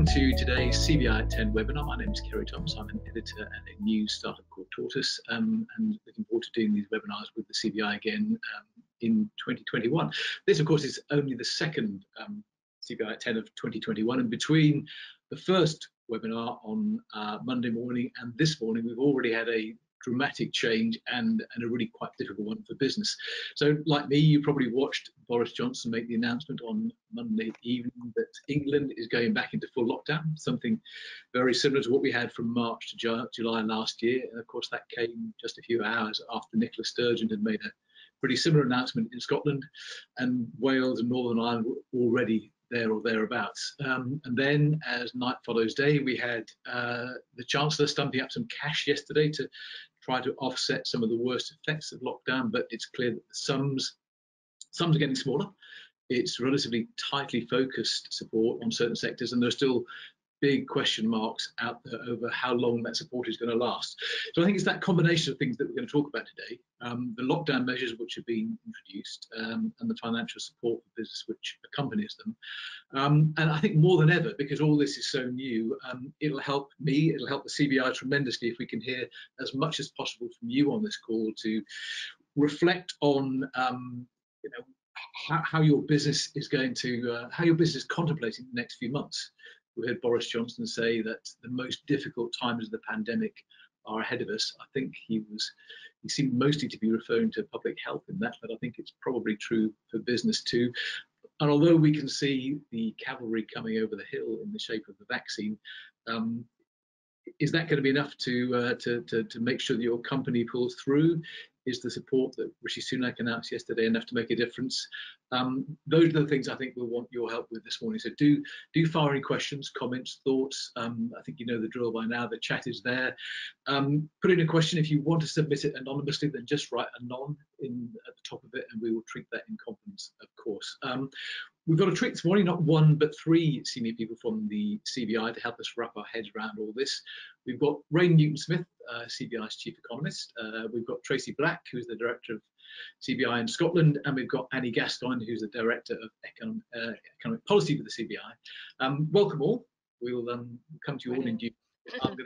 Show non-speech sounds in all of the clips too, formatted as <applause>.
welcome to today's CBI at 10 webinar. My name is Ceri Thomas. I'm an editor at a news startup called Tortoise um, and looking forward to doing these webinars with the CBI again um, in 2021. This, of course, is only the second um, CBI at 10 of 2021 and between the first webinar on uh, Monday morning and this morning, we've already had a dramatic change and, and a really quite difficult one for business. So like me, you probably watched Boris Johnson make the announcement on Monday evening that England is going back into full lockdown, something very similar to what we had from March to July last year. And of course, that came just a few hours after Nicola Sturgeon had made a pretty similar announcement in Scotland and Wales and Northern Ireland were already there or thereabouts. Um, and then, as night follows day, we had uh, the Chancellor stumping up some cash yesterday to try to offset some of the worst effects of lockdown, but it's clear that the sums, sums are getting smaller. It's relatively tightly focused support on certain sectors, and there's still big question marks out there over how long that support is going to last. So I think it's that combination of things that we're going to talk about today. Um, the lockdown measures which have been introduced um, and the financial support for business which accompanies them. Um, and I think more than ever, because all this is so new, um, it'll help me, it'll help the CBI tremendously if we can hear as much as possible from you on this call to reflect on um, you know, how, how, your business is going to, uh, how your business is contemplating the next few months we heard Boris Johnson say that the most difficult times of the pandemic are ahead of us. I think he was he seemed mostly to be referring to public health in that, but I think it's probably true for business too. And although we can see the cavalry coming over the hill in the shape of the vaccine, um, is that going to be enough to, uh, to, to, to make sure that your company pulls through? Is the support that Rishi Sunak announced yesterday enough to make a difference? Um, those are the things I think we'll want your help with this morning. So do do fire any questions, comments, thoughts. Um, I think you know the drill by now. The chat is there. Um, put in a question if you want to submit it anonymously. Then just write anon in at the top of it, and we will treat that in confidence, of course. We've got a treat this morning, not one, but three senior people from the CBI to help us wrap our heads around all this. We've got Rain Newton-Smith, uh, CBI's chief economist. Uh, we've got Tracy Black, who's the director of CBI in Scotland, and we've got Annie Gascoigne, who's the director of Econ uh, economic policy for the CBI. Um, welcome all. We'll um, come to you all in due. I'm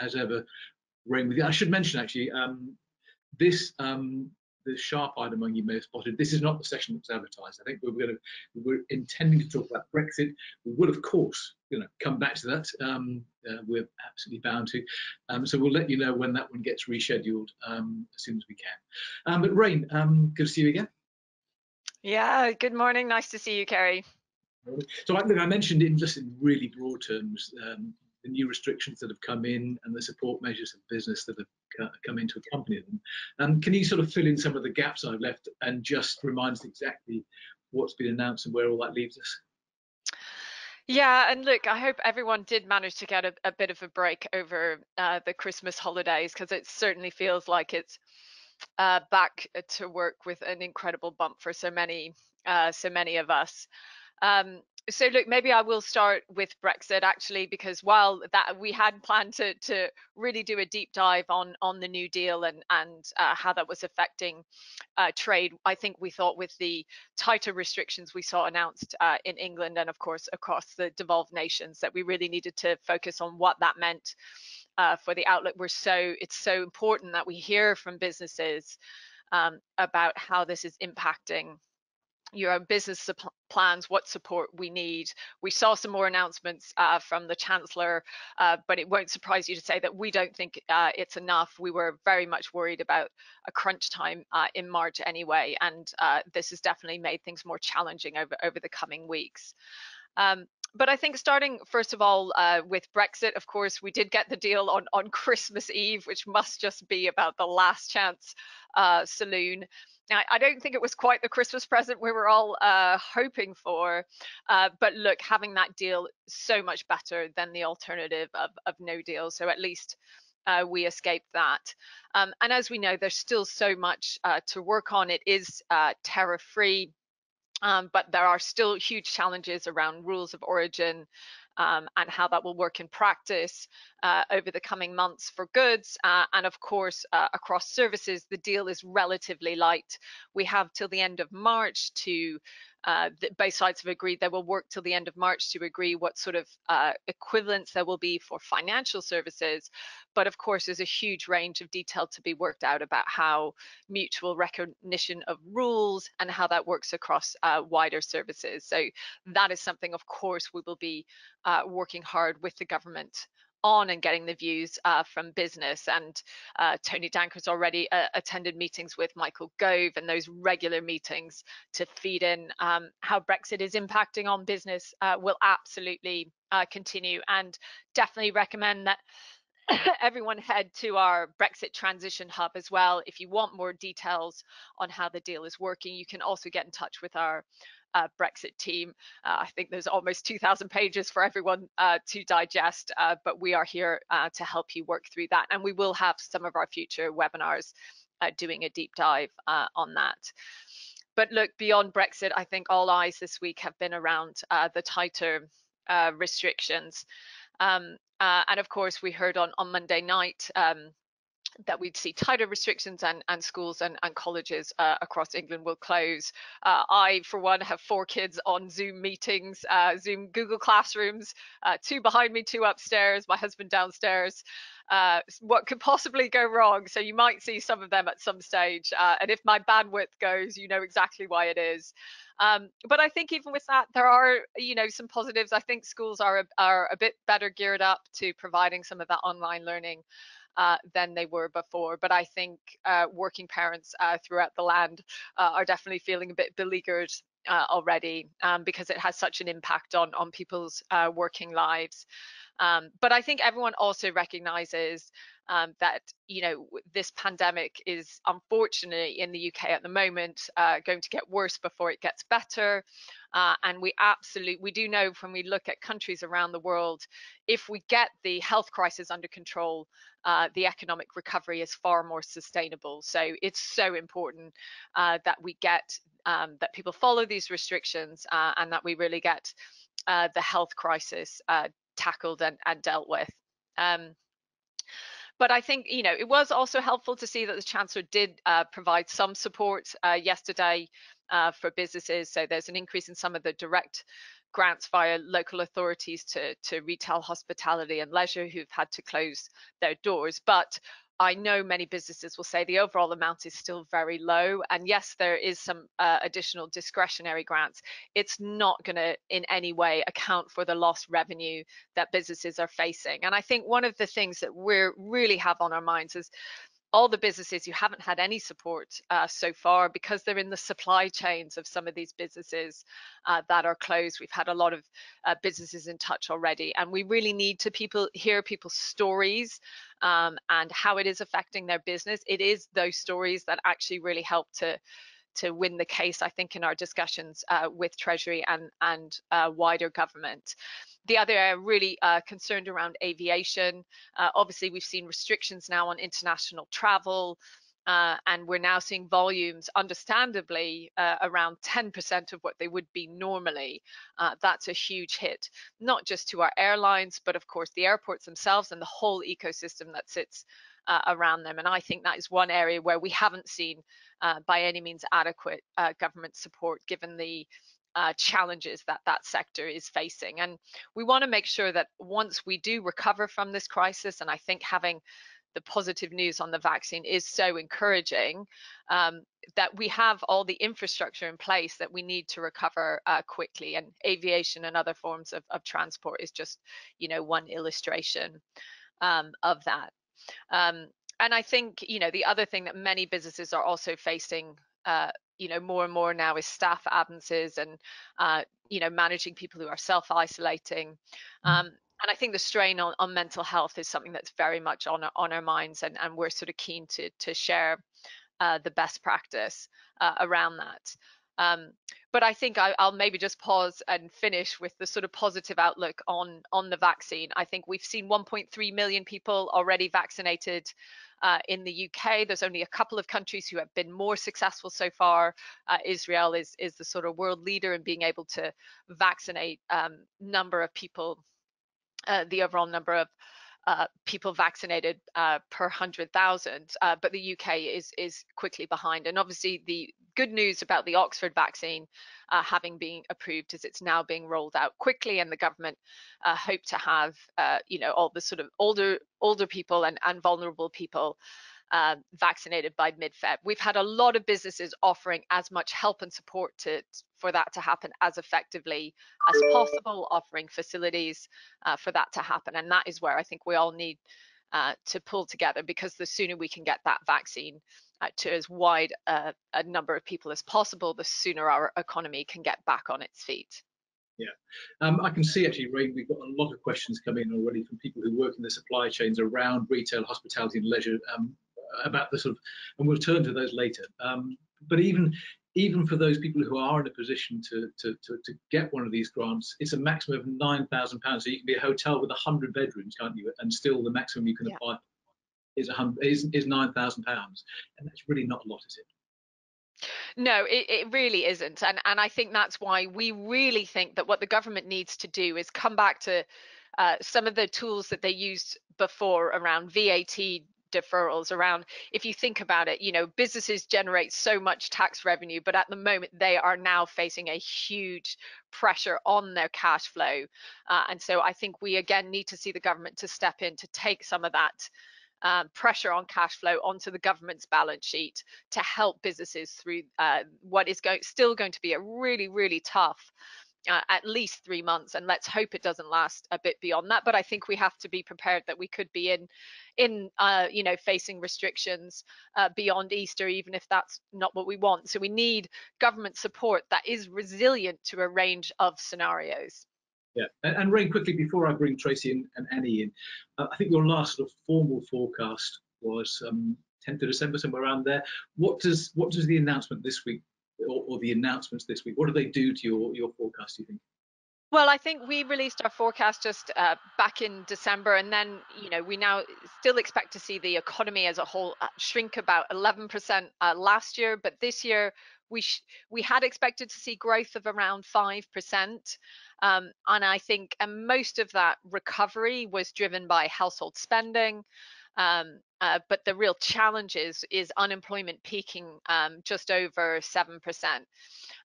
as ever, Rain with you. I should mention actually, um, this um, the sharp-eyed among you may have spotted, this is not the session that's advertised. I think we are going to, we are intending to talk about Brexit. We will, of course, you know, come back to that. Um, uh, we're absolutely bound to. Um, so we'll let you know when that one gets rescheduled um, as soon as we can. Um, but Rain, um, good to see you again. Yeah, good morning. Nice to see you, Ceri. So I think I mentioned in just in really broad terms, um, the new restrictions that have come in and the support measures of business that have come in to accompany them. Um, can you sort of fill in some of the gaps I've left and just remind us exactly what's been announced and where all that leaves us? Yeah, and look, I hope everyone did manage to get a, a bit of a break over uh, the Christmas holidays because it certainly feels like it's uh, back to work with an incredible bump for so many, uh, so many of us. Um, so look, maybe I will start with Brexit actually, because while that we had planned to to really do a deep dive on on the New Deal and and uh, how that was affecting uh, trade, I think we thought with the tighter restrictions we saw announced uh, in England and of course across the devolved nations that we really needed to focus on what that meant uh, for the outlook. We're so it's so important that we hear from businesses um, about how this is impacting your own business plans, what support we need. We saw some more announcements uh, from the Chancellor, uh, but it won't surprise you to say that we don't think uh, it's enough. We were very much worried about a crunch time uh, in March anyway, and uh, this has definitely made things more challenging over, over the coming weeks. Um, but I think starting first of all uh, with Brexit, of course, we did get the deal on on <laughs> Christmas Eve, which must just be about the last chance uh, saloon. I don't think it was quite the Christmas present we were all uh, hoping for, uh, but look, having that deal so much better than the alternative of, of no deal. So at least uh, we escaped that. Um, and as we know, there's still so much uh, to work on. It is uh, tariff free, um, but there are still huge challenges around rules of origin, um, and how that will work in practice uh, over the coming months for goods. Uh, and of course, uh, across services, the deal is relatively light. We have till the end of March to uh, both sides have agreed they will work till the end of March to agree what sort of uh, equivalents there will be for financial services. But of course, there's a huge range of detail to be worked out about how mutual recognition of rules and how that works across uh, wider services. So that is something, of course, we will be uh, working hard with the government on and getting the views uh, from business. And uh, Tony Danker's already uh, attended meetings with Michael Gove and those regular meetings to feed in um, how Brexit is impacting on business uh, will absolutely uh, continue and definitely recommend that <coughs> everyone head to our Brexit transition hub as well. If you want more details on how the deal is working, you can also get in touch with our uh, Brexit team. Uh, I think there's almost 2,000 pages for everyone uh, to digest, uh, but we are here uh, to help you work through that. And we will have some of our future webinars uh, doing a deep dive on that. But look, beyond Brexit, I think all eyes this week have been around the tighter restrictions. Um, and of course, we heard on, on Monday night um, that we'd see tighter restrictions and, and schools and, and colleges uh, across England will close. Uh, I, for one, have four kids on Zoom meetings, uh, Zoom Google Classrooms, uh, two behind me, two upstairs, my husband downstairs. Uh, what could possibly go wrong? So you might see some of them at some stage. Uh, and if my bandwidth goes, you know exactly why it is. Um, but I think even with that, there are, you know, some positives. I think schools are, are a bit better geared up to providing some of that online learning uh, than they were before. But I think uh, working parents uh, throughout the land uh, are definitely feeling a bit beleaguered uh, already um, because it has such an impact on on people's uh, working lives. Um, but I think everyone also recognizes um, that you know this pandemic is unfortunately in the UK at the moment uh, going to get worse before it gets better. Uh, and we absolutely we do know when we look at countries around the world, if we get the health crisis under control, uh, the economic recovery is far more sustainable. So it's so important uh, that we get um, that people follow these restrictions uh, and that we really get uh, the health crisis tackled and, and dealt with. Um, but I think, you know, it was also helpful to see that the Chancellor did uh, provide some support uh, yesterday uh, for businesses. So there's an increase in some of the direct grants via local authorities to, to retail, hospitality and leisure who've had to close their doors. But I know many businesses will say the overall amount is still very low. And yes, there is some uh, additional discretionary grants. It's not going to in any way account for the lost revenue that businesses are facing. And I think one of the things that we really have on our minds is all the businesses who haven't had any support uh, so far because they're in the supply chains of some of these businesses uh, that are closed. We've had a lot of uh, businesses in touch already, and we really need to people hear people's stories um, and how it is affecting their business. It is those stories that actually really help to to win the case, I think, in our discussions uh, with Treasury and and uh, wider government the other area really uh, concerned around aviation. Uh, obviously, we've seen restrictions now on international travel. Uh, and we're now seeing volumes, understandably, uh, around 10% of what they would be normally. Uh, that's a huge hit, not just to our airlines, but of course the airports themselves and the whole ecosystem that sits uh, around them. And I think that is one area where we haven't seen, uh, by any means, adequate uh, government support, given the uh, challenges that that sector is facing. And we want to make sure that once we do recover from this crisis, and I think having the positive news on the vaccine is so encouraging um, that we have all the infrastructure in place that we need to recover uh, quickly. And aviation and other forms of, of, transport is just, you know, one illustration um, of that. Um, and I think, you know, the other thing that many businesses are also facing uh, you know more and more now is staff absences and uh, you know managing people who are self-isolating mm. um, and I think the strain on, on mental health is something that's very much on our, on our minds and, and we're sort of keen to to share uh, the best practice uh, around that um, but I think I, will maybe just pause and finish with the sort of positive outlook on on the vaccine. I think we've seen 1.3 million people already vaccinated uh, in the UK. There's only a couple of countries who have been more successful so far. Uh, Israel is is the sort of world leader in being able to vaccinate um, number of people, uh, the overall number of uh, people vaccinated uh, per 100,000, uh, but the UK is is quickly behind. And obviously the good news about the Oxford vaccine uh, having been approved as it's now being rolled out quickly and the government uh, hope to have uh, you know all the sort of older older people and, and vulnerable people uh, vaccinated by mid-Feb. We've had a lot of businesses offering as much help and support to for that to happen as effectively as possible, offering facilities uh, for that to happen, and that is where I think we all need uh, to pull together because the sooner we can get that vaccine to as wide uh, a number of people as possible, the sooner our economy can get back on its feet. Yeah, um, I can see actually, Rain, we've got a lot of questions coming in already from people who work in the supply chains around retail, hospitality, and leisure um, about the sort of, and we'll turn to those later. Um, but even even for those people who are in a position to, to, to, to get one of these grants, it's a maximum of £9,000. So you can be a hotel with 100 bedrooms, can't you? And still the maximum you can yeah. apply is, is, is £9,000. And that's really not a lot, is it? No, it, it really isn't. And, and I think that's why we really think that what the government needs to do is come back to uh, some of the tools that they used before around VAT deferrals around if you think about it you know businesses generate so much tax revenue but at the moment they are now facing a huge pressure on their cash flow uh, and so i think we again need to see the government to step in to take some of that um, pressure on cash flow onto the government's balance sheet to help businesses through uh, what is going still going to be a really really tough uh, at least three months and let's hope it doesn't last a bit beyond that. But i think we have to be prepared that we could be in in uh, you know facing restrictions uh, beyond easter even if that's not what we want. So we need government support that is resilient to a range of scenarios yeah, and, and Rain, quickly before I bring Tracy and, and Annie in, uh, I think your last sort of formal forecast was um, 10th of December, somewhere around there. What does what does the announcement this week or, or, the announcements this week? What do they do to your, your forecast, do you think? Well, I think we released our forecast just uh, back in December, and then you know we now still expect to see the economy as a whole uh, shrink about 11% uh, last year, but this year we we had expected to see growth of around five percent, um, and I think and most of that recovery was driven by household spending. Um, uh, but the real challenge is, is unemployment peaking um, just over 7%.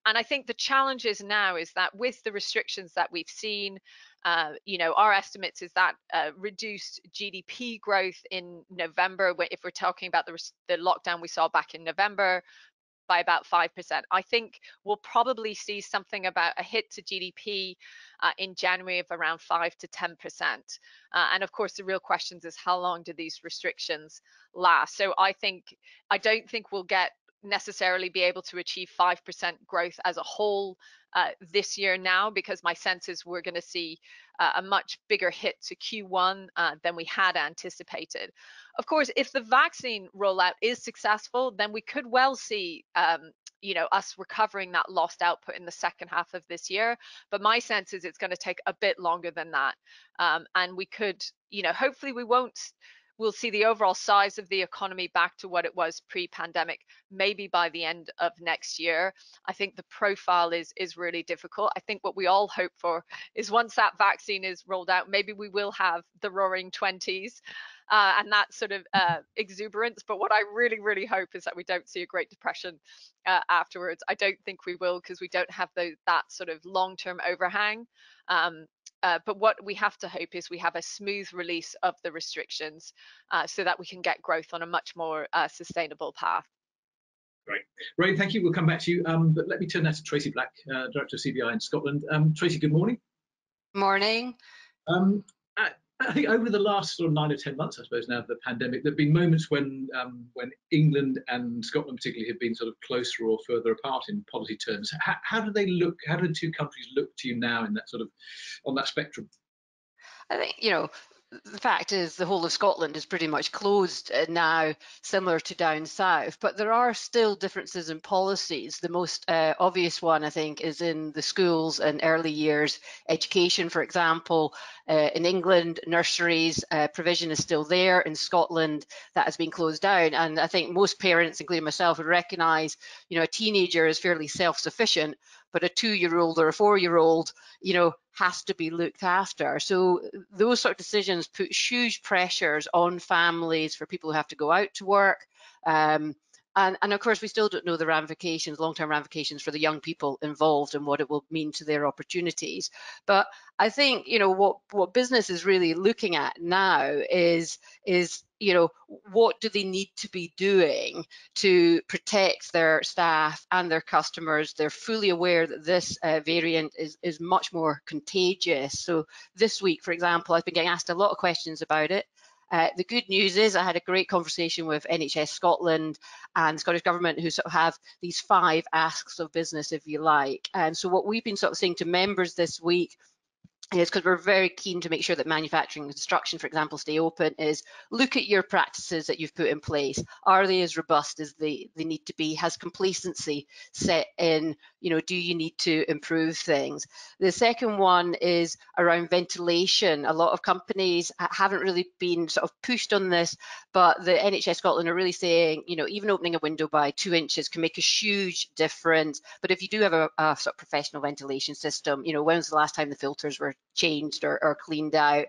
And I think the challenge is now is that with the restrictions that we've seen, uh, you know, our estimates is that uh, reduced GDP growth in November, if we're talking about the, the lockdown we saw back in November, by about 5%. I think we'll probably see something about a hit to GDP uh, in January of around 5 to 10%. Uh, and of course, the real questions is how long do these restrictions last? So I think, I don't think we'll get necessarily be able to achieve 5% growth as a whole uh, this year now because my sense is we're going to see uh, a much bigger hit to Q1 uh, than we had anticipated. Of course, if the vaccine rollout is successful, then we could well see um, you know us recovering that lost output in the second half of this year but my sense is it's going to take a bit longer than that um, and we could you know hopefully we won't we'll see the overall size of the economy back to what it was pre-pandemic maybe by the end of next year i think the profile is is really difficult i think what we all hope for is once that vaccine is rolled out maybe we will have the roaring 20s uh, and that sort of uh, exuberance. But what I really, really hope is that we don't see a Great Depression uh, afterwards. I don't think we will because we don't have the, that sort of long-term overhang. Um, uh, but what we have to hope is we have a smooth release of the restrictions uh, so that we can get growth on a much more uh, sustainable path. Great. Rain, thank you. We'll come back to you. Um, but let me turn now to Tracy Black, uh, Director of CBI in Scotland. Um, Tracy, good morning. Morning. Um, I think over the last sort of nine or ten months, I suppose, now of the pandemic, there've been moments when um, when England and Scotland particularly have been sort of closer or further apart in policy terms. How, how do they look? How do the two countries look to you now in that sort of on that spectrum? I think you know the fact is the whole of Scotland is pretty much closed uh, now, similar to down south, but there are still differences in policies. The most uh, obvious one, I think, is in the schools and early years education, for example. Uh, in England, nurseries uh, provision is still there. In Scotland, that has been closed down. And I think most parents, including myself, would recognise, you know, a teenager is fairly self-sufficient, but a two-year-old or a four-year-old, you know, has to be looked after. So those sort of decisions put huge pressures on families for people who have to go out to work. Um, And, and of course, we still don't know the ramifications, long-term ramifications for the young people involved and what it will mean to their opportunities. But I think, you know, what, what business is really looking at now is, is you know, what do they need to be doing to protect their staff and their customers? They're fully aware that this uh, variant is, is much more contagious. So this week, for example, I've been getting asked a lot of questions about it. Uh, the good news is I had a great conversation with NHS Scotland and Scottish Government who sort of have these five asks of business, if you like. And so what we've been sort of saying to members this week is because we're very keen to make sure that manufacturing and construction, for example, stay open, is look at your practices that you've put in place. Are they as robust as they, they need to be? Has complacency set in? You know, do you need to improve things? The second one is around ventilation. A lot of companies haven't really been sort of pushed on this, but the NHS Scotland are really saying, you know, even opening a window by two inches can make a huge difference. But if you do have a, a sort of professional ventilation system, you know, when was the last time the filters were changed or, or cleaned out.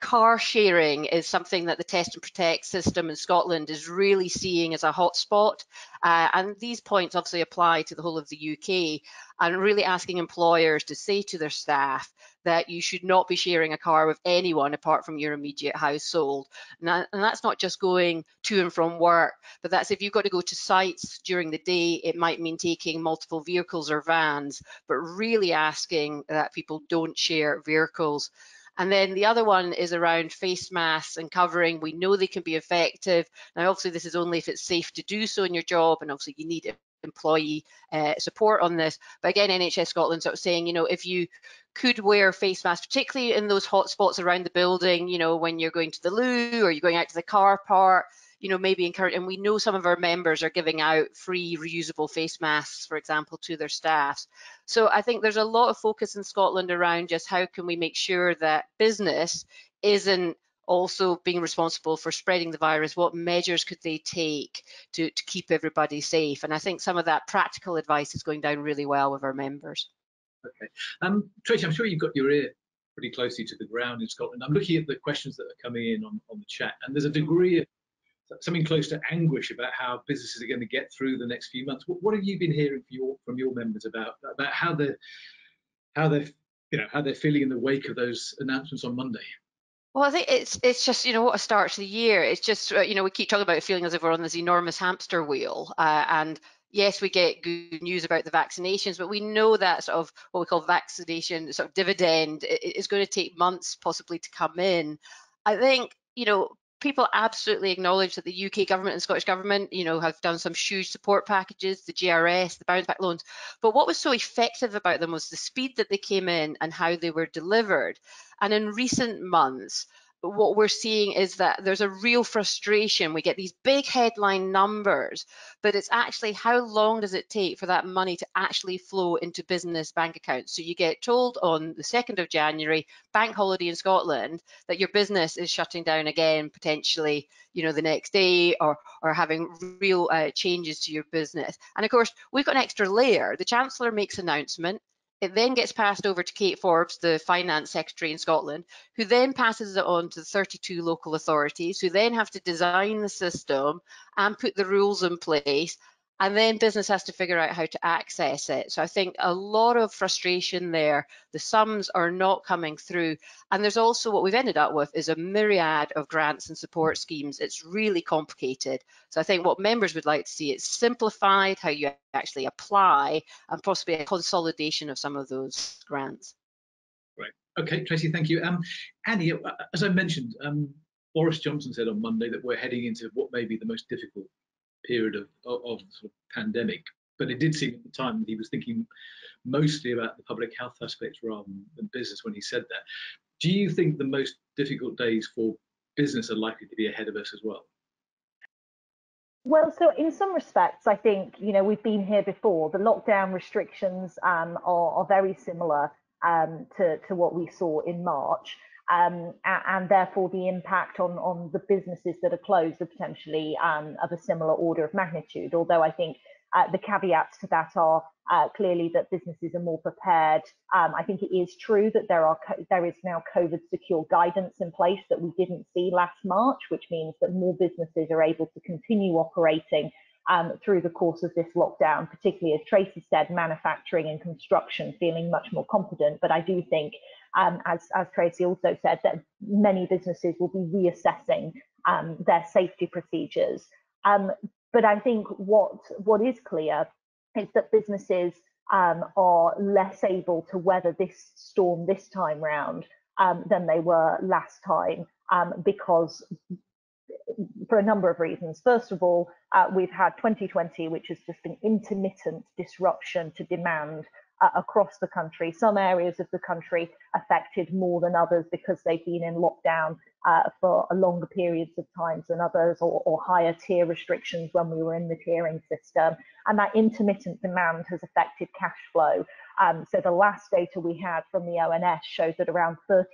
Car sharing is something that the Test and Protect system in Scotland is really seeing as a hotspot. Uh, and these points obviously apply to the whole of the UK and really asking employers to say to their staff that you should not be sharing a car with anyone apart from your immediate household. And, that, and, that's not just going to and from work, but that's if you've got to go to sites during the day, it might mean taking multiple vehicles or vans, but really asking that people don't share vehicles. And then the other one is around face masks and covering. We know they can be effective. Now, obviously, this is only if it's safe to do so in your job, and obviously, you need employee uh, support on this. But again, NHS Scotland sort of saying, you know, if you could wear face masks, particularly in those hot spots around the building, you know, when you're going to the loo or you're going out to the car park, you know, maybe encourage, and we know some of our members are giving out free reusable face masks, for example, to their staff. So I think there's a lot of focus in Scotland around just how can we make sure that business isn't also being responsible for spreading the virus, what measures could they take to, to keep everybody safe? And I think some of that practical advice is going down really well with our members. Okay. Um, Tracy, I'm sure you've got your ear pretty closely to the ground in Scotland. I'm looking at the questions that are coming in on, on the chat, and there's a degree of something close to anguish about how businesses are going to get through the next few months. What, what have you been hearing from your from your members about about how they're how they're you know how they're feeling in the wake of those announcements on Monday? Well, I think it's it's just you know what a start to the year. It's just uh, you know we keep talking about feeling as if we're on this enormous hamster wheel, uh, and yes, we get good news about the vaccinations, but we know that sort of what we call vaccination sort of dividend is going to take months possibly to come in. I think you know people absolutely acknowledge that the UK government and Scottish government, you know, have done some huge support packages, the JRS, the bounce back loans. But what was so effective about them was the speed that they came in and how they were delivered. And in recent months, what we're seeing is that there's a real frustration. We get these big headline numbers, but it's actually how long does it take for that money to actually flow into business bank accounts? So you get told on the 2nd of January, bank holiday in Scotland, that your business is shutting down again, potentially, you know, the next day or, or having real uh, changes to your business. And of course, we've got an extra layer. The Chancellor makes announcement it then gets passed over to Kate Forbes, the finance secretary in Scotland, who then passes it on to the 32 local authorities, who then have to design the system and put the rules in place and then business has to figure out how to access it. So I think a lot of frustration there. The sums are not coming through. And there's also what we've ended up with is a myriad of grants and support schemes. It's really complicated. So I think what members would like to see is simplified, how you actually apply, and possibly a consolidation of some of those grants. Right. Okay, Tracy, thank you. Um, Annie, uh, as I mentioned, um, Boris Johnson said on Monday that we're heading into what may be the most difficult period of, of, sort of pandemic. But it did seem at the time that he was thinking mostly about the public health aspects rather than business when he said that. Do you think the most difficult days for business are likely to be ahead of us as well? Well, so in some respects, I think you know we've been here before. The lockdown restrictions um, are, are, very similar um, to to what we saw in March um, and therefore the impact on, on the businesses that are closed are potentially um, of a similar order of magnitude. Although I think uh, the caveats to that are uh, clearly that businesses are more prepared. Um, I think it is true that there are there is now COVID secure guidance in place that we didn't see last March, which means that more businesses are able to continue operating um, through the course of this lockdown, particularly as Tracy said, manufacturing and construction feeling much more confident. But I do think, um, as, as Tracy also said, that many businesses will be reassessing um, their safety procedures. Um, but I think what what is clear is that businesses um, are less able to weather this storm this time round um, than they were last time because for a number of reasons. First of all, uh, we've had 2020, which is just an intermittent disruption to demand uh, across the country. Some areas of the country affected more than others because they've been in lockdown uh, for longer periods of times than others, or, or, higher tier restrictions when we were in the tiering system. And that intermittent demand has affected cash flow. Um, so the last data we had from the ONS showed that around 30%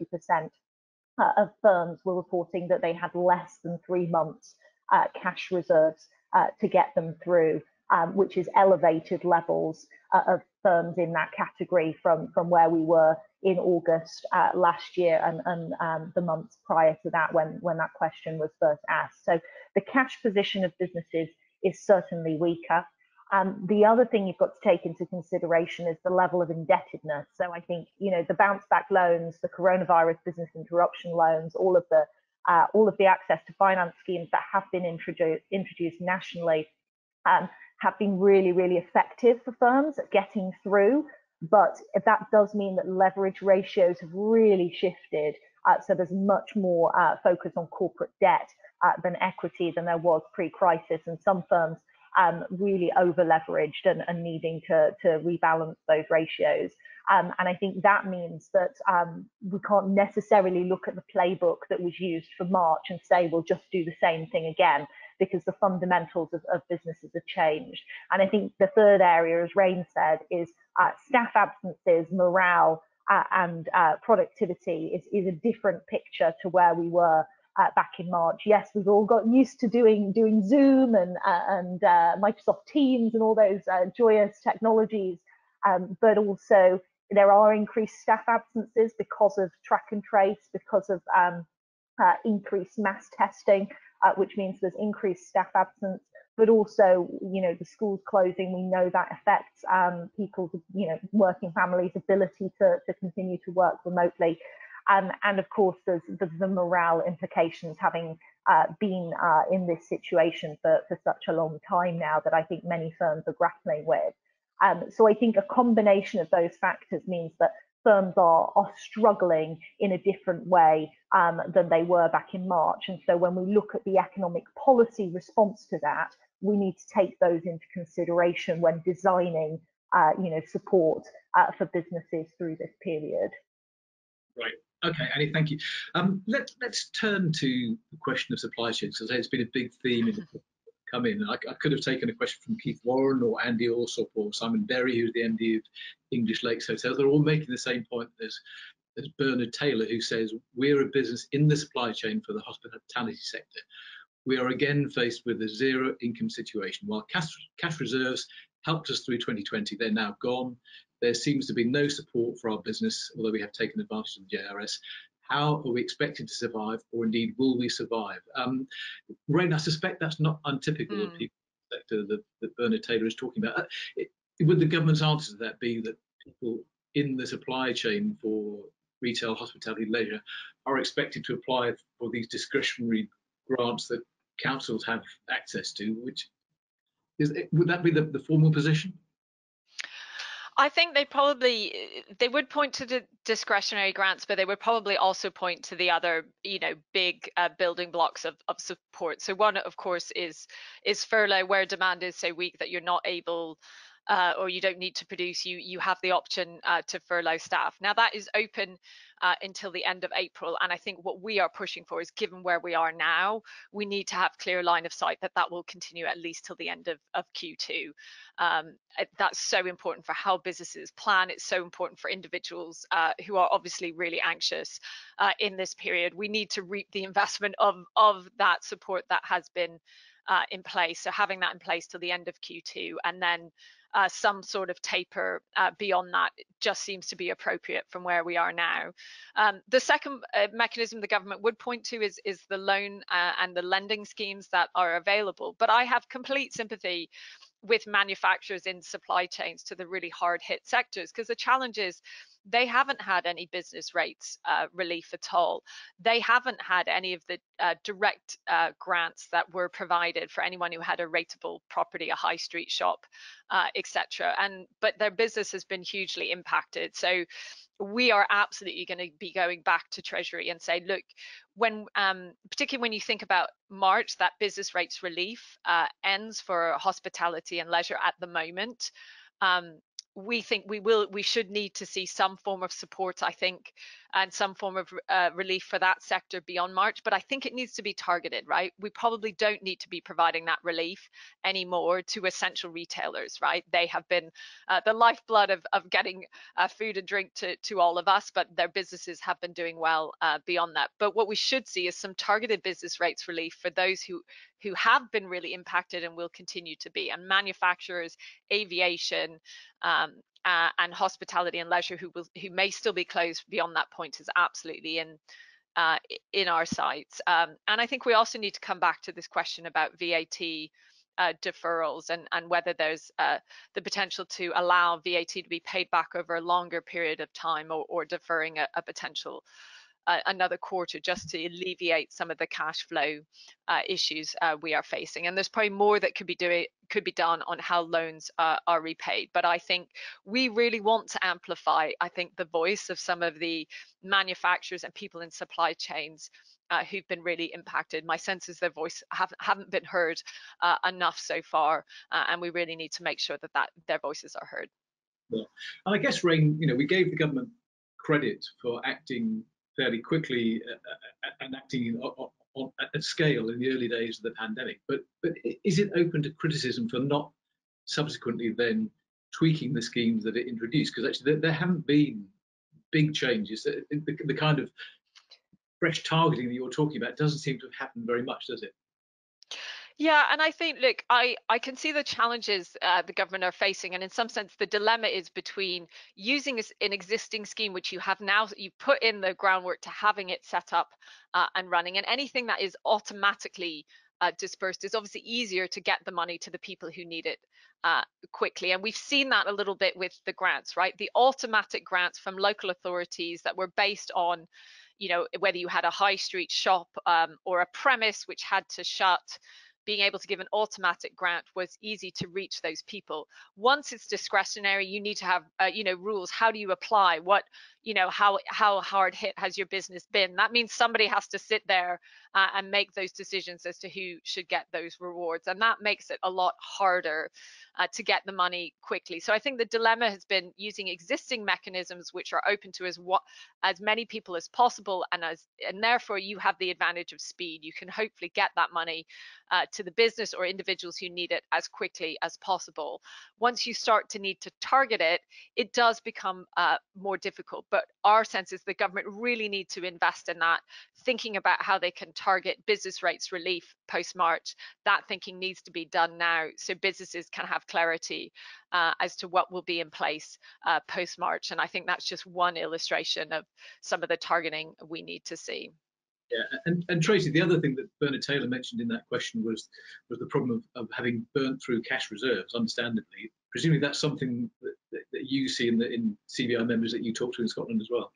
uh, of firms were reporting that they had less than three months uh, cash reserves uh, to get them through, um, which is elevated levels uh, of firms in that category from, from where we were in August uh, last year and, and um, the months prior to that when, when that question was first asked. So the cash position of businesses is certainly weaker. Um, the other thing you've got to take into consideration is the level of indebtedness. So I think you know the bounce back loans, the coronavirus business interruption loans, all of the uh, all of the access to finance schemes that have been introduced introduced nationally um, have been really really effective for firms at getting through. But that does mean that leverage ratios have really shifted. Uh, so there's much more uh, focus on corporate debt uh, than equity than there was pre-crisis, and some firms um, really over leveraged and, and, needing to, to rebalance those ratios. Um, and I think that means that um, we can't necessarily look at the playbook that was used for March and say we'll just do the same thing again because the fundamentals of, of businesses have changed. And I think the third area, as Rain said, is uh, staff absences, morale, uh, and uh, productivity is, is a different picture to where we were uh, back in March. Yes, we've all got used to doing doing Zoom and uh, and uh, Microsoft Teams and all those uh, joyous technologies, um, but also there are increased staff absences because of track and trace, because of um, uh, increased mass testing, which means there's increased staff absence. But also, you know, the schools closing, we know that affects um, people's, you know, working families' ability to, to continue to work remotely. Um, and of course, there's, there's the morale implications having uh, been uh, in this situation for, for such a long time now that I think many firms are grappling with. Um, so I think a combination of those factors means that firms are, are struggling in a different way um, than they were back in March. And so when we look at the economic policy response to that, we need to take those into consideration when designing uh, you know, support uh, for businesses through this period. Right. Okay, Annie, thank you. Um, let, let's turn to the question of supply chains, because it's been a big theme in the <laughs> come in. I, I, could have taken a question from Keith Warren or Andy Allsop or Simon Berry, who's the MD of English Lakes Hotels. They're all making the same point as, as Bernard Taylor, who says we're a business in the supply chain for the hospitality sector. We are again faced with a zero income situation. While cash, cash reserves helped us through 2020, they're now gone. There seems to be no support for our business, although we have taken advantage of the JRS. How are we expected to survive, or indeed will we survive? Um, Rain, I suspect that's not untypical mm. of people sector that, that Bernard Taylor is talking about. Uh, it, would the government's answer to that be that people in the supply chain for retail, hospitality, leisure are expected to apply for these discretionary grants that councils have access to, which is would that be the, the formal position? I think they probably eh, they would point to the discretionary grants, but they would probably also point to the other, you know, big uh, building blocks of, of support. So one, of course, is is furlough where demand is so weak that you're not able uh, or you don't need to produce, you you have the option uh, to furlough staff. Now that is open uh, until the end of April, and I think what we are pushing for is, given where we are now, we need to have clear line of sight that that will continue at least till the end of, of Q2. Um, that's so important for how businesses plan. It's so important for individuals uh, who are obviously really anxious uh, in this period. We need to reap the investment of of that support that has been uh, in place. So having that in place till the end of Q2 and then uh, some sort of taper uh, beyond that just seems to be appropriate from where we are now. Um, the second uh, mechanism the government would point to is, is the loan uh, and the lending schemes that are available. But I have complete sympathy with manufacturers in supply chains to the really hard hit sectors because the challenge is they haven't had any business rates uh, relief at all. They haven't had any of the uh, direct uh, grants that were provided for anyone who had a rateable property, a high street shop, uh, etc. And but their business has been hugely impacted. So we are absolutely going to be going back to Treasury and say, look, when um, particularly when you think about March, that business rates relief uh, ends for hospitality and leisure at the moment. Um, we think we will we should need to see some form of support i think and some form of uh, relief for that sector beyond march but i think it needs to be targeted right? We probably don't need to be providing that relief anymore to essential retailers right? They have been uh, the lifeblood of, of getting uh, food and drink to, to all of us but their businesses have been doing well uh, beyond that. But what we should see is some targeted business rates relief for those who who have been really impacted and will continue to be and manufacturers aviation um, uh, and hospitality and leisure who will who may still be closed beyond that point is absolutely in uh, in our sights. Um, and I think we also need to come back to this question about VAT uh, deferrals and, and whether there's uh, the potential to allow VAT to be paid back over a longer period of time or, or deferring a, a potential another quarter just to alleviate some of the cash flow uh, issues uh, we are facing. And there's probably more that could be doing could be done on how loans uh, are repaid. But I think we really want to amplify, I think, the voice of some of the manufacturers and people in supply chains uh, who've been really impacted. My sense is their voice haven't, haven't been heard uh, enough so far, uh, and we really need to make sure that, that their voices are heard. Well, and I guess, Rain, you know, we gave the government credit for acting fairly quickly uh, uh, and acting at scale in the early days of the pandemic. But but is it open to criticism for not subsequently then tweaking the schemes that it introduced? Because actually there, there, haven't been big changes. The, the, the kind of fresh targeting that you're talking about doesn't seem to have happened very much, does it? Yeah, and I think, look, I, I can see the challenges uh, the government are facing, and in some sense, the dilemma is between using an existing scheme, which you have now, you've put in the groundwork to having it set up uh, and running, and anything that is automatically uh, dispersed is obviously easier to get the money to the people who need it uh, quickly. And we've seen that a little bit with the grants, right? The automatic grants from local authorities that were based on, you know, whether you had a high street shop um, or a premise which had to shut being able to give an automatic grant was easy to reach those people. Once it's discretionary, you need to have, uh, you know, rules. How do you apply? What, you know, how how hard hit has your business been? That means somebody has to sit there uh, and make those decisions as to who should get those rewards, and that makes it a lot harder uh, to get the money quickly. So I think the dilemma has been using existing mechanisms which are open to as what as many people as possible, and as and therefore you have the advantage of speed. You can hopefully get that money uh, to the business or individuals who need it as quickly as possible. Once you start to need to target it, it does become uh, more difficult. But our sense is the government really need to invest in that, thinking about how they can target business rates relief post March. That thinking needs to be done now so businesses can have clarity uh, as to what will be in place uh, post March. And I think that's just one illustration of some of the targeting we need to see. Yeah, and, and Tracy, the other thing that Bernard Taylor mentioned in that question was was the problem of, of having burnt through cash reserves. Understandably, presumably that's something that, that, you see in the in CBI members that you talk to in Scotland as well.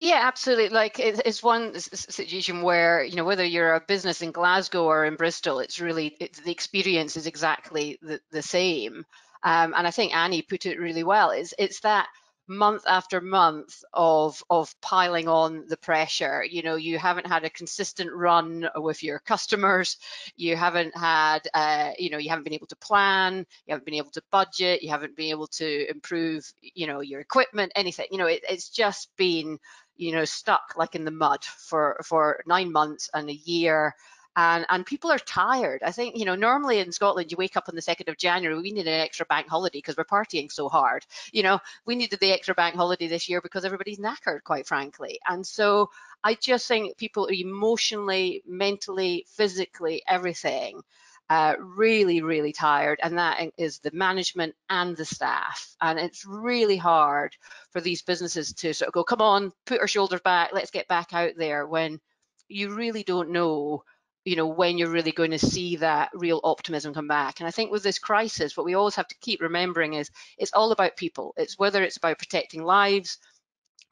Yeah, absolutely. Like it's one situation where you know whether you're a business in Glasgow or in Bristol, it's really it's, the experience is exactly the, the same. Um, and I think Annie put it really well. Is it's that month after month of of piling on the pressure. You know you haven't had a consistent run with your customers. You haven't had uh, you know you haven't been able to plan. You haven't been able to budget. You haven't been able to improve you know your equipment anything. You know it, it's just been you know stuck like in the mud for for nine months and a year and and people are tired. I think you know normally in Scotland you wake up on the second of January. We need an extra bank holiday because we're partying so hard. You know we needed the extra bank holiday this year because everybody's knackered, quite frankly. And so I just think people are emotionally, mentally, physically, everything uh, really, really tired, and that is the management and the staff. And it's really hard for these businesses to sort of go, come on, put our shoulders back, let's get back out there when you really don't know you know when you're really going to see that real optimism come back. And i think with this crisis what we always have to keep remembering is it's all about people. It's whether it's about protecting lives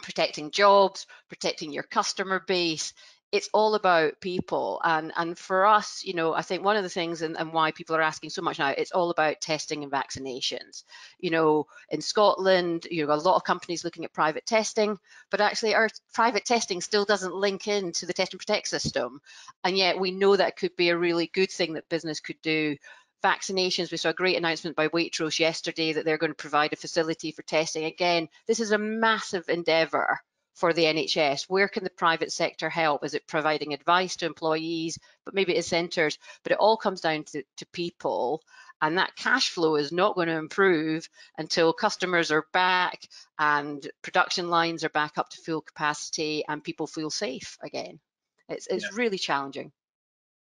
protecting jobs protecting your customer base it's all about people. And and for us you know i think one of the things and, and why people are asking so much now it's all about testing and vaccinations. You know in scotland you know a lot of companies looking at private testing but actually our private testing still doesn't link into the test and protect system. And yet we know that could be a really good thing that business could do. Vaccinations we saw a great announcement by waitrose yesterday that they're going to provide a facility for testing. Again this is a massive endeavor for the NHS? Where can the private sector help? Is it providing advice to employees, but maybe it's centres? But it all comes down to, to people. And that cash flow is not going to improve until customers are back and production lines are back up to full capacity and people feel safe again. It's, it's yeah. really challenging.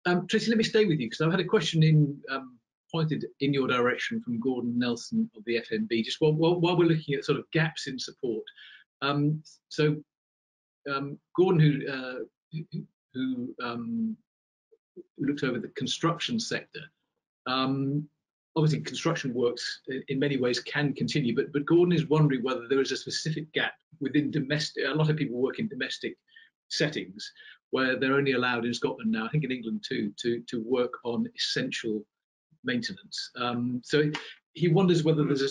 Um, Tracy, let me stay with you because I've had a question in um, pointed in your direction from Gordon Nelson of the FMB, just while, while, while, we're looking at sort of gaps in support. Um, so um, Gordon, who uh, who, um, looked over the construction sector, um, obviously construction works in many ways can continue, but but Gordon is wondering whether there is a specific gap within domestic. A lot of people work in domestic settings where they're only allowed in Scotland now, I think in England too, to to work on essential maintenance. Um, so he wonders whether there's a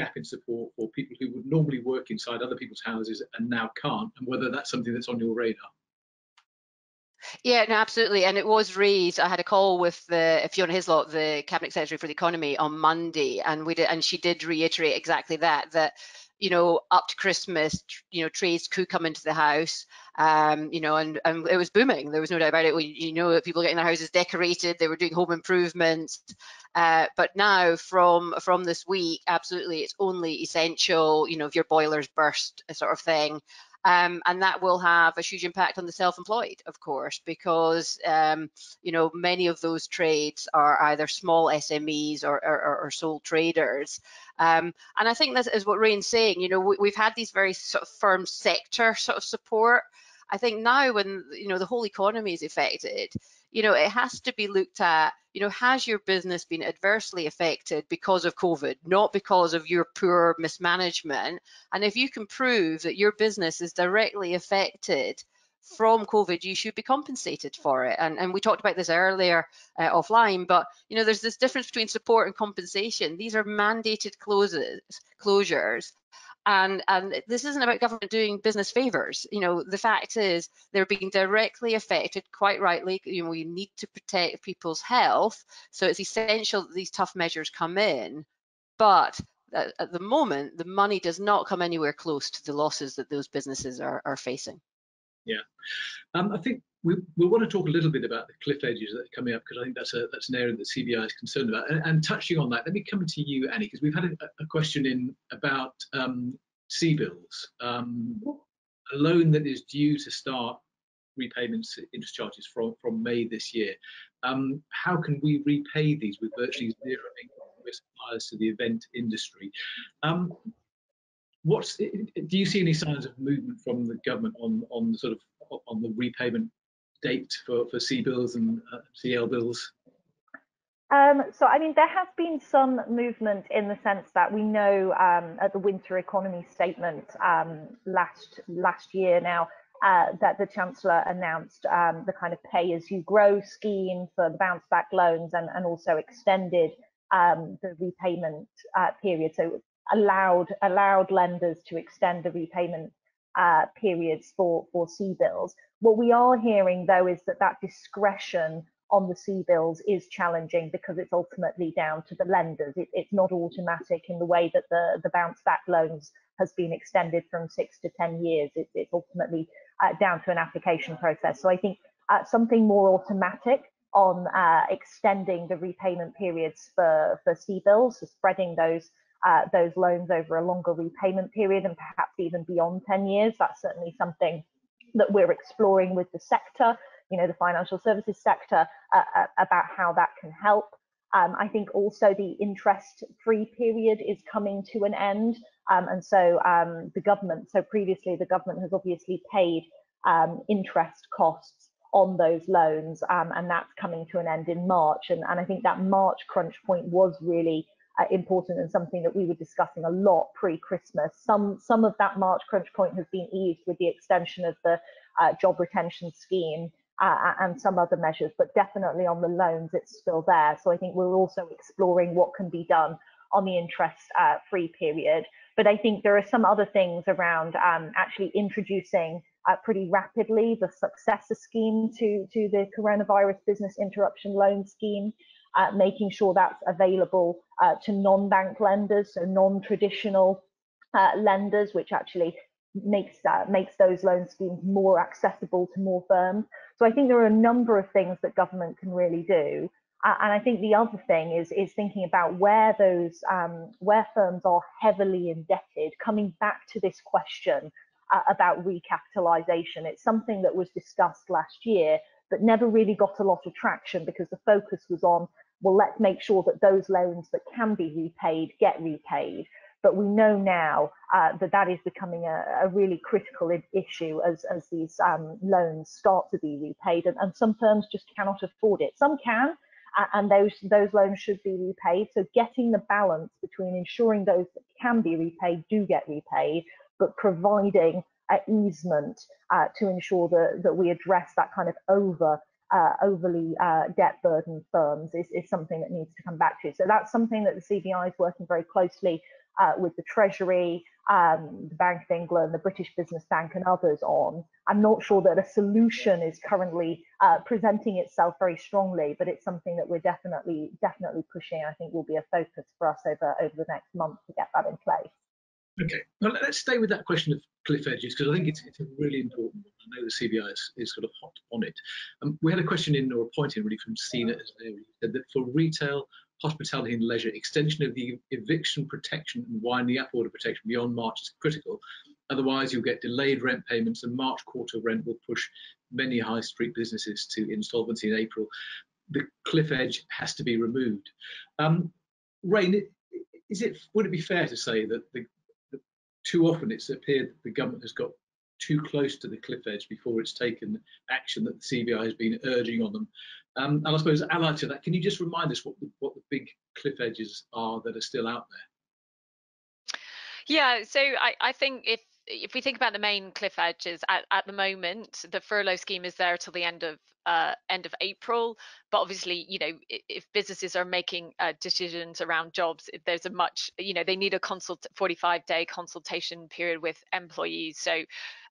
gap in support for people who would normally work inside other people's houses and now can't, and whether that's something that's on your radar. Yeah, no, absolutely. And it was raised. I had a call with the Fiona Hislop, the cabinet secretary for the economy, on Monday, and we did, and she did reiterate exactly that. That you know, up to Christmas, you know, trades could come into the house, um, you know, and, and it was booming. There was no doubt about it. You know, people getting their houses decorated, they were doing home improvements. Uh, but now, from from this week, absolutely, it's only essential. You know, if your boilers burst, sort of thing. Um, and that will have a huge impact on the self-employed, of course, because um, you know many of those trades are either small SMEs or, or, or sole traders. Um, and I think this is what Rain's saying. You know, we, have had these very sort of firm sector sort of support. I think now when you know the whole economy is affected, you know, it has to be looked at, you know, has your business been adversely affected because of COVID, not because of your poor mismanagement? And if you can prove that your business is directly affected from COVID, you should be compensated for it. And, and we talked about this earlier uh, offline, but you know, there's this difference between support and compensation. These are mandated closes, closures and and this isn't about government doing business favors. You know the fact is they're being directly affected quite rightly. You know we need to protect people's health. So it's essential that these tough measures come in. But at, at the moment the money does not come anywhere close to the losses that those businesses are, are facing. Yeah. Um, i think we, we want to talk a little bit about the cliff edges that are coming up because I think that's a that's an area that CBI is concerned about. And, and touching on that, let me come to you, Annie, because we've had a, a, question in about um, bills, um, a loan that is due to start repayments interest charges from from May this year. Um, how can we repay these with virtually zero income suppliers to the event industry? Um, what's do you see any signs of movement from the government on on sort of on the repayment date for, for CBILS and uh, CLBILS? Um, so, I mean, there has been some movement in the sense that we know um, at the winter economy statement um, last last year now uh, that the Chancellor announced um, the kind of pay as you grow scheme for the bounce back loans and, and also extended um, the repayment uh, period. So allowed allowed lenders to extend the repayment uh, periods for, for CBILS. What we are hearing, though, is that that discretion on the CBILS is challenging because it's ultimately down to the lenders. It, it's not automatic in the way that the, the bounce back loans has been extended from six to 10 years. It, it's ultimately uh, down to an application process. So I think uh, something more automatic on uh, extending the repayment periods for, for CBILS, so spreading those uh, those loans over a longer repayment period and perhaps even beyond 10 years. That's certainly something that we're exploring with the sector, you know, the financial services sector, uh, uh, about how that can help. Um, I think also the interest-free period is coming to an end, um, and so um, the government. So previously, the government has obviously paid um, interest costs on those loans, um, and that's coming to an end in March. And, and I think that March crunch point was really uh, important and something that we were discussing a lot pre-Christmas. Some some of that March crunch point has been eased with the extension of the uh, job retention scheme uh, and some other measures, but definitely on the loans, it's still there. So I think we're also exploring what can be done on the interest-free uh, period. But I think there are some other things around um, actually introducing uh, pretty rapidly the successor scheme to, to the coronavirus business interruption loan scheme, uh, making sure that's available uh, to non-bank lenders, so non-traditional uh, lenders, which actually makes uh, makes those loan schemes more accessible to more firms. So I think there are a number of things that government can really do. And I think the other thing is is thinking about where those um, where firms are heavily indebted, coming back to this question uh, about recapitalisation. It's something that was discussed last year, but never really got a lot of traction because the focus was on, well, let's make sure that those loans that can be repaid get repaid. But we know now uh, that that is becoming a, a really critical issue as, as these um, loans start to be repaid, and, and some firms just cannot afford it. Some can, and those those loans should be repaid. So getting the balance between ensuring those that can be repaid do get repaid, but providing easement uh, to ensure that, that we address that kind of over uh, overly uh, debt burdened firms is, is something that needs to come back to. So that's something that the CBI is working very closely uh, with the Treasury, um, the Bank of England, the British Business Bank, and others on. I'm not sure that a solution is currently uh, presenting itself very strongly, but it's something that we're definitely definitely pushing. I think will be a focus for us over over the next month to get that in place. Okay, well, let's stay with that question of cliff edges because I think it's, it's a really important one. I know the CBI is, is sort of hot on it. Um, we had a question in or a point in really from Sina said that for retail, hospitality and leisure, extension of the eviction protection and winding up order protection beyond March is critical. Otherwise, you'll get delayed rent payments and March quarter rent will push many high street businesses to insolvency in April. The cliff edge has to be removed. Um, Rain, is it would it be fair to say that the, too often it's appeared that the government has got too close to the cliff edge before it's taken action that the CBI has been urging on them. Um, and I suppose allied to that, can you just remind us what the, what the big cliff edges are that are still out there? Yeah, so I, I think if if we think about the main cliff edges at, at the moment, the furlough scheme is there till the end of uh, end of April. But obviously, you know, if businesses are making uh, decisions around jobs, there's a much, you know, they need a consult 45 day consultation period with employees. So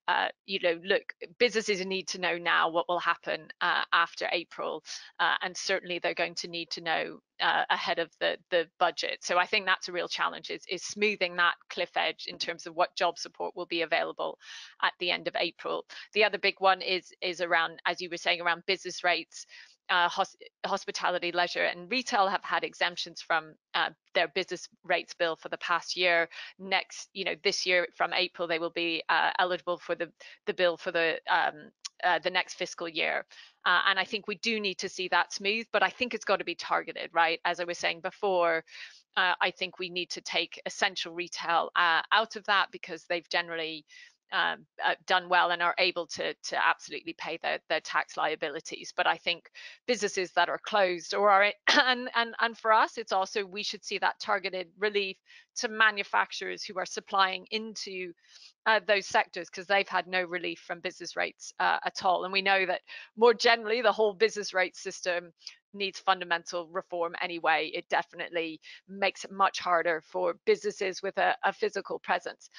uh, you know, look, businesses need to know now what will happen uh, after April, uh, and certainly they're going to need to know uh, ahead of the the budget. So I think that's a real challenge is is smoothing that cliff edge in terms of what job support will be available at the end of April. The other big one is is around, as you were saying, around business rates uh, hos hospitality, leisure, and retail have had exemptions from uh, their business rates bill for the past year. Next, you know, this year from April, they will be uh, eligible for the the bill for the um, uh, the next fiscal year. Uh, and I think we do need to see that smooth, but I think it's got to be targeted, right? As I was saying before, uh, I think we need to take essential retail out of that because they've generally um, uh, done well and are able to to absolutely pay their their tax liabilities. But I think businesses that are closed or are <clears throat> and and and for us, it's also we should see that targeted relief to manufacturers who are supplying into uh, those sectors because they've had no relief from business rates uh, at all. And we know that more generally, the whole business rate system needs fundamental reform anyway. It definitely makes it much harder for businesses with a, a physical presence.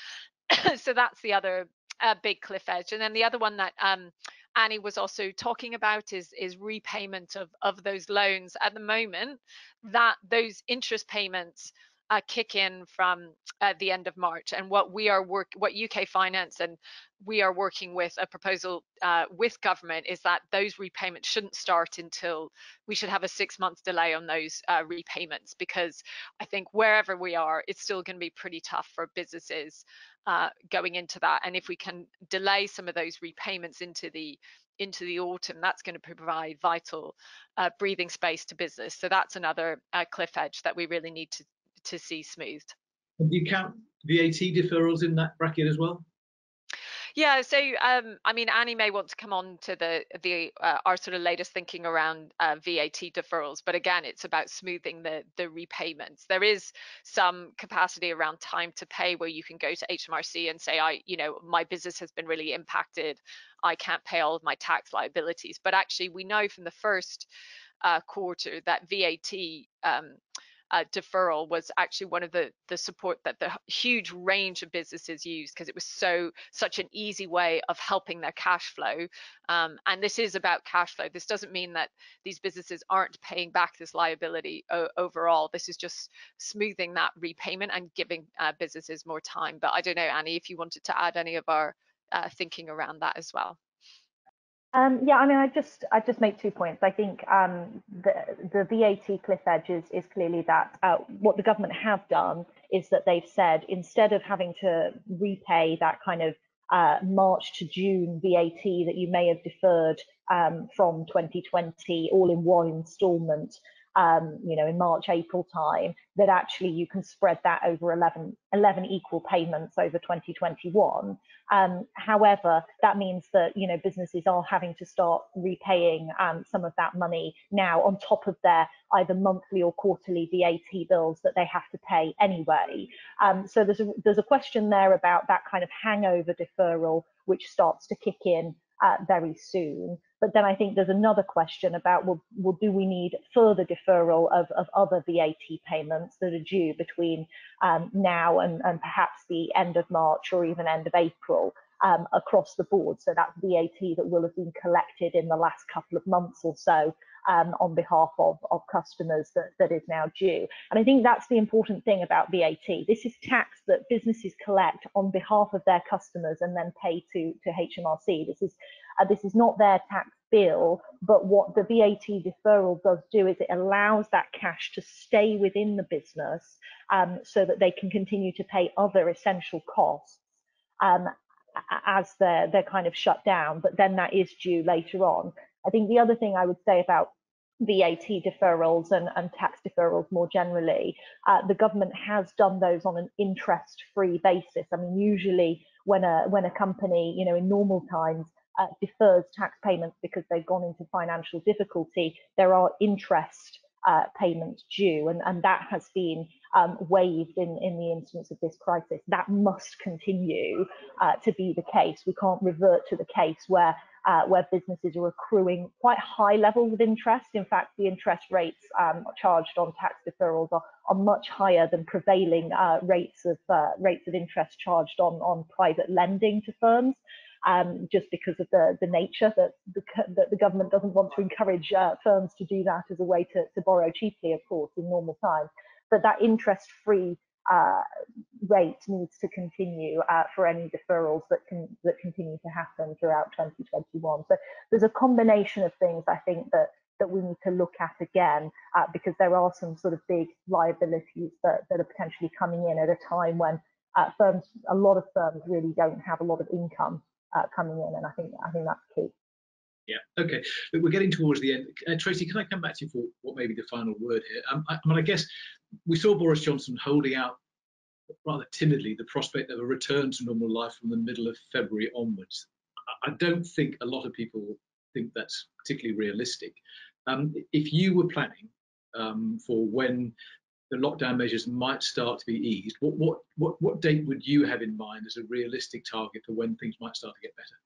<laughs> so that's the other uh, big cliff edge. And then the other one that um, Annie was also talking about is is repayment of of those loans. At the moment, that those interest payments uh, kick in from uh, the end of March. And what we are work, what UK Finance and we are working with a proposal uh, with government is that those repayments shouldn't start until we should have a six month delay on those uh, repayments because I think wherever we are, it's still going to be pretty tough for businesses uh, going into that. And if we can delay some of those repayments into the into the autumn, that's going to provide vital uh, breathing space to business. So that's another uh, cliff edge that we really need to, to see smoothed. And do you count VAT deferrals in that bracket as well? Yeah, so um, I mean, Annie may want to come on to the the uh, our sort of latest thinking around uh, VAT deferrals, but again, it's about smoothing the the repayments. There is some capacity around time to pay where you can go to HMRC and say, I, you know, my business has been really impacted. I can't pay all of my tax liabilities. But actually, we know from the first uh, quarter that VAT um, uh, deferral was actually one of the the support that the huge range of businesses used because it was so such an easy way of helping their cash flow. Um, and this is about cash flow. This doesn't mean that these businesses aren't paying back this liability overall. This is just smoothing that repayment and giving uh, businesses more time. But i don't know annie if you wanted to add any of our uh, thinking around that as well um, yeah, I mean, I just I just make two points. I think um, the the VAT cliff edge is, is clearly that uh, what the government have done is that they've said instead of having to repay that kind of uh, March to June VAT that you may have deferred um, from 2020 all in one instalment, um, you know, in March, April time, that actually you can spread that over 11, 11 equal payments over 2021. Um, however, that means that, you know, businesses are having to start repaying um, some of that money now on top of their either monthly or quarterly VAT bills that they have to pay anyway. Um, so there's a, there's a question there about that kind of hangover deferral, which starts to kick in uh, very soon. But then I think there's another question about well, well do we need further deferral of, of other VAT payments that are due between um, now and, and perhaps the end of March or even end of April? Um, across the board. So that's VAT that will have been collected in the last couple of months or so um, on behalf of, of customers that, that is now due. And I think that's the important thing about VAT. This is tax that businesses collect on behalf of their customers and then pay to, to HMRC. This is uh, this is not their tax bill, but what the VAT deferral does do is it allows that cash to stay within the business um, so that they can continue to pay other essential costs um, as they're, they're kind of shut down, but then that is due later on. I think the other thing I would say about VAT deferrals and, and tax deferrals more generally, uh, the government has done those on an interest-free basis. I mean, usually when a when a company, you know, in normal times uh, defers tax payments because they've gone into financial difficulty, there are interest uh, payments due, and, and that has been um, waived in, in the instance of this crisis. That must continue uh, to be the case. We can't revert to the case where uh, where businesses are accruing quite high levels of interest. In fact, the interest rates um, charged on tax deferrals are, are much higher than prevailing uh, rates of uh, rates of interest charged on on private lending to firms. Um, just because of the, the nature that the, that the government doesn't want to encourage uh, firms to do that as a way to, to borrow cheaply, of course, in normal times. But that interest-free uh, rate needs to continue uh, for any deferrals that can that continue to happen throughout 2021. So there's a combination of things I think that that we need to look at again uh, because there are some sort of big liabilities that, that are potentially coming in at a time when uh, firms, a lot of firms really don't have a lot of income uh, coming in, and I think I think that's key. Yeah. Okay. But we're getting towards the end. Uh, Tracy, can I come back to you for what may be the final word here? Um, I, I, mean, I guess we saw Boris Johnson holding out rather timidly the prospect of a return to normal life from the middle of February onwards. I don't think a lot of people think that's particularly realistic. Um, if you were planning um, for when the lockdown measures might start to be eased, what, what, what, what date would you have in mind as a realistic target for when things might start to get better?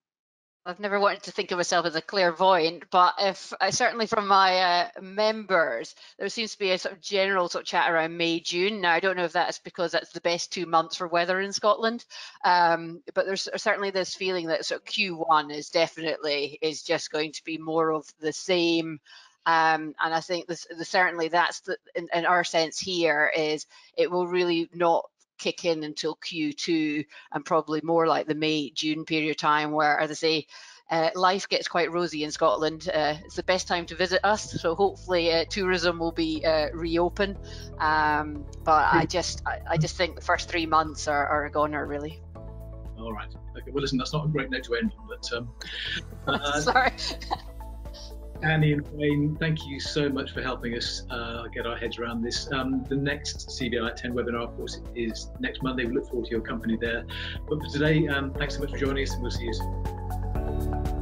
I've never wanted to think of myself as a clairvoyant, but if uh, certainly from my uh, members, there seems to be a sort of general sort of chat around May, June. Now I don't know if that's because that's the best two months for weather in Scotland, um, but there's certainly this feeling that sort of Q1 is definitely is just going to be more of the same. Um, and I think this, the, certainly that's the, in, in, our sense here is it will really not kick in until Q2 and probably more like the May June period of time where, as I say, uh, life gets quite rosy in Scotland. Uh, it's the best time to visit us, so hopefully uh, tourism will be uh, reopened. Um, but I just, I, I, just think the first three months are, are a goner, really. All right. Okay, well, listen, that's not a great note to end on, but um, <laughs> uh, sorry. <laughs> Annie and Rain, thank you so much for helping us uh, get our heads around this. Um, the next CBI at 10 webinar, of course, is next Monday. We look forward to your company there. But for today, um, thanks so much for joining us, and we'll see you soon.